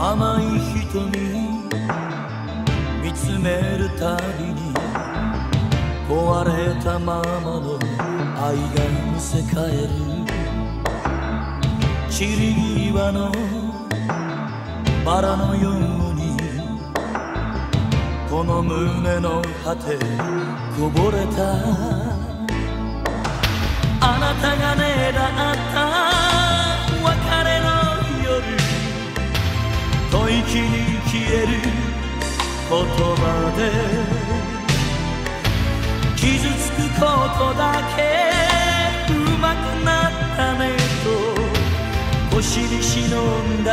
甘い瞳見つめるたびに壊れたままの愛がむせ返る散り際のバラのようにこの胸の果てこぼれたあなたがねだった息に消える言葉で傷つくことだけうまくなったねと腰に忍んだ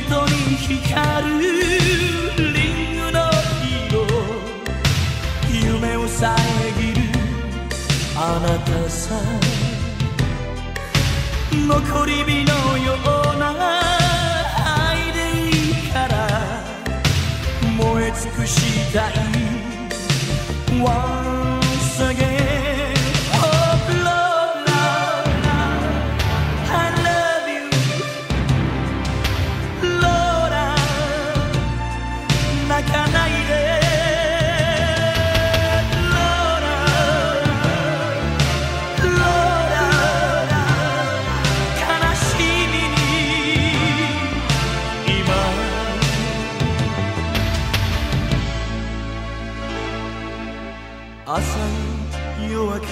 元に光るリングの色。夢を遮るあなたさ残り火のような愛でいいから燃え尽くしたい。朝夜明け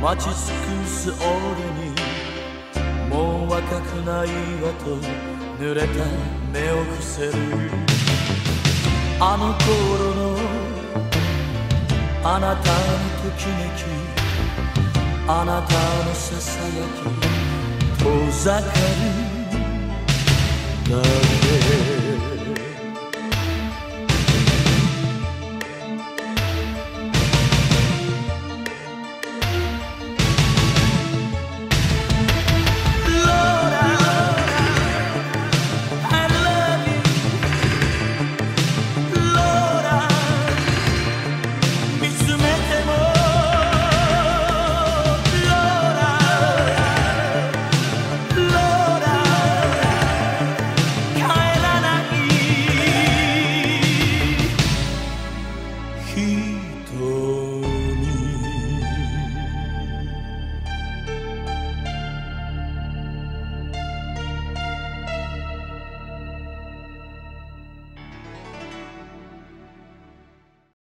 待ち尽くす俺にもう若くないわと濡れた目を伏せる。あの頃のあなたのときめきあなたのささやき遠ざかる。Quito.